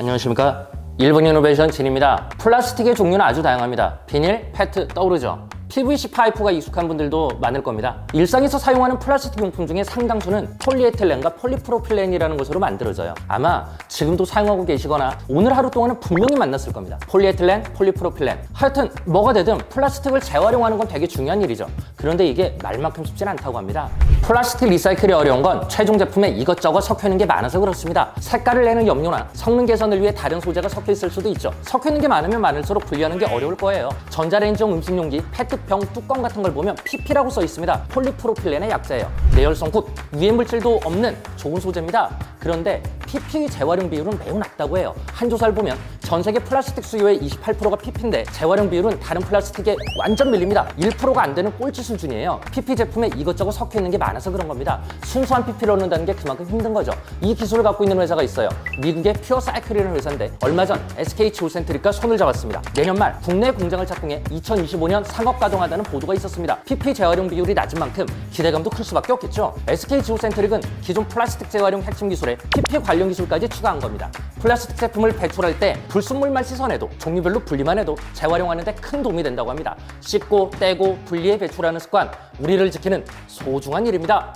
안녕하십니까. 1분 이노베이션 진입니다. 플라스틱의 종류는 아주 다양합니다. 비닐, 페트 떠오르죠. PVC 파이프가 익숙한 분들도 많을 겁니다. 일상에서 사용하는 플라스틱 용품 중에 상당수는 폴리에틸렌과 폴리프로필렌이라는 것으로 만들어져요. 아마 지금도 사용하고 계시거나 오늘 하루 동안은 분명히 만났을 겁니다. 폴리에틸렌, 폴리프로필렌. 하여튼 뭐가 되든 플라스틱을 재활용하는 건 되게 중요한 일이죠. 그런데 이게 말만큼 쉽진 않다고 합니다. 플라스틱 recycle이 어려운 건 최종 제품에 이것저것 섞여 있는 게 많아서 그렇습니다. 색깔을 내는 염료나 성능 개선을 위해 다른 소재가 섞여 있을 수도 있죠. 섞여 있는 게 많으면 많을수록 분리하는 게 어려울 거예요. 전자레인지용 음식 용기, 페트 병 뚜껑 같은 걸 보면 PP라고 써 있습니다. 폴리프로필렌의 약자예요. 내열성 good, 유해 물질도 없는 좋은 소재입니다. 그런데 PP 재활용 비율은 매우 낮다고 해요. 한 조사를 보면 전 세계 플라스틱 수요의 28%가 PP인데 재활용 비율은 다른 플라스틱에 완전 밀립니다. 1%가 안 되는 꼴찌 수준이에요. PP 제품에 이것저것 섞여 있는 게 많아서 그런 겁니다. 순수한 PP를 얻는다는 게 그만큼 힘든 거죠. 이 기술을 갖고 있는 회사가 있어요. 미국의 퓨어 사이클이라는 회사인데 얼마 전 SK 지오센트릭과 손을 잡았습니다. 내년 말 국내 공장을 착공해 2025년 상업 가동하다는 보도가 있었습니다. PP 재활용 비율이 낮은 만큼 기대감도 클 수밖에 없겠죠. SK 지오센트릭은 기존 플라스틱 재활용 핵심 기술에 PP 관련 기술까지 추가한 겁니다. 플라스틱 제품을 배출할 때 불순물만 씻어내도 종류별로 분리만 해도 재활용하는 데 큰 도움이 된다고 합니다. 씻고 떼고 분리해 배출하는 습관 우리를 지키는 소중한 일입니다.